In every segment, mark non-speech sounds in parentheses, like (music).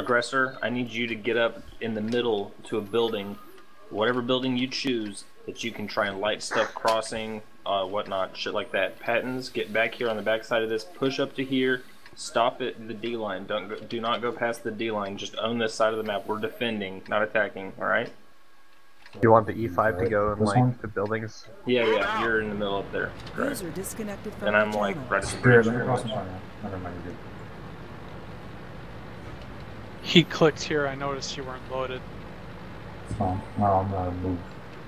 aggressor, I need you to get up in the middle to a building, whatever building you choose, that you can try and light stuff crossing, uh, whatnot, shit like that. Pattons, get back here on the back side of this, push up to here, stop at the D line. Don't go, do not go past the D line. Just own this side of the map. We're defending, not attacking. All right? You want the E5 to go in This like one? the buildings? Yeah, yeah. You're in the middle up there. Right. User disconnected from And I'm like channel. right at the Spirit, bridge. let me here. cross the line now. Never mind, you're good. He clicked here. I noticed you weren't loaded. It's fine. No, I'm gonna move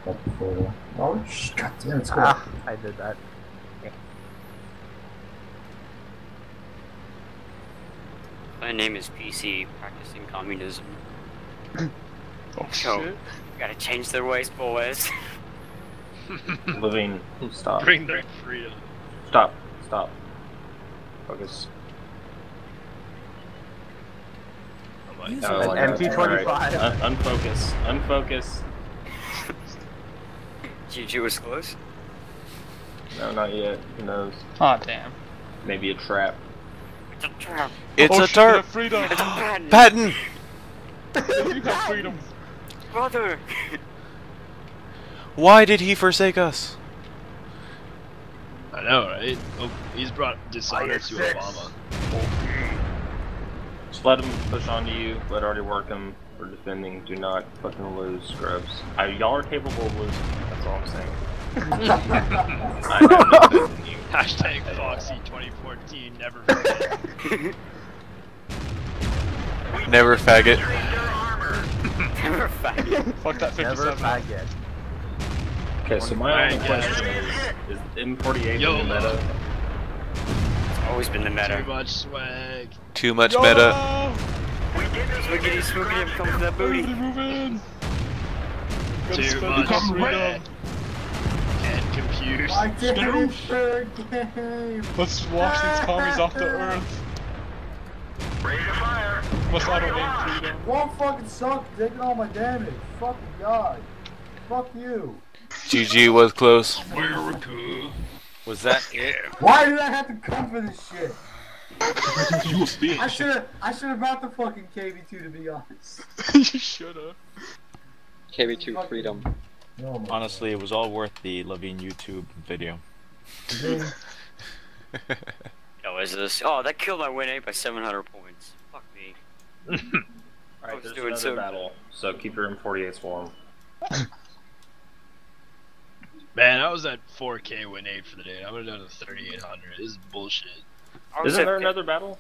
up before the... Oh, sh- God damn, it's good. Ah, I did that. My name is PC, practicing communism. (clears throat) Oh Yo, shit! gotta change their ways, boys. (laughs) Living. Stop. Bring back freedom. Stop. Stop. Focus. Oh my User Oh, An like that. MT25. Alright. Un- unfocus. Unfocus. GG was close. No, not yet. Who knows? Aw damn. Maybe a trap. It's a trap. It's oh, a shit, we have tarp. Freedom. It's a (gasps) patent. Patton. (laughs) you have freedom. Brother. (laughs) Why did he forsake us? I know, right? Oh, he's brought dishonor to six. Obama. Just let them push onto you. Let already work them. We're defending. Do not fucking lose, scrubs. Y'all are capable of losing. That's all I'm saying. (laughs) I no faith in you. Hashtag Foxy 2014, never forget. (laughs) Never faggot. Never faggot. (laughs) Fuck that Never 57. faggot. Okay, so my only question is: Is M48 Yo, in the meta? It's always been the Too much swag. Too much meta. Swoogity swoogity comes that booty. Move in. Gotta Too spend much the swag. freedom. And computers. I did it for a game! Let's wash these commies off the (laughs) earth. Must auto aim freedom. Won't fucking suck taking all my damage. Fucking god. Fuck you. GG was close. America. Was that (laughs) it? Why did I have to come for this shit? you a bitch. I should have. I should have brought the fucking KV2 to be honest. (laughs) you shoulda. KV2 freedom. No, my Honestly, it was all worth the Levine YouTube video. God. (laughs) Yo, is this? Oh, that killed my WN8 by 700 points. Fuck me. Alright, was there's doing another so- battle. So keep your M48s warm. Man, I was at 4K WN8 for the day. I would have done a 3800. This is bullshit. Isn't there fi- another battle?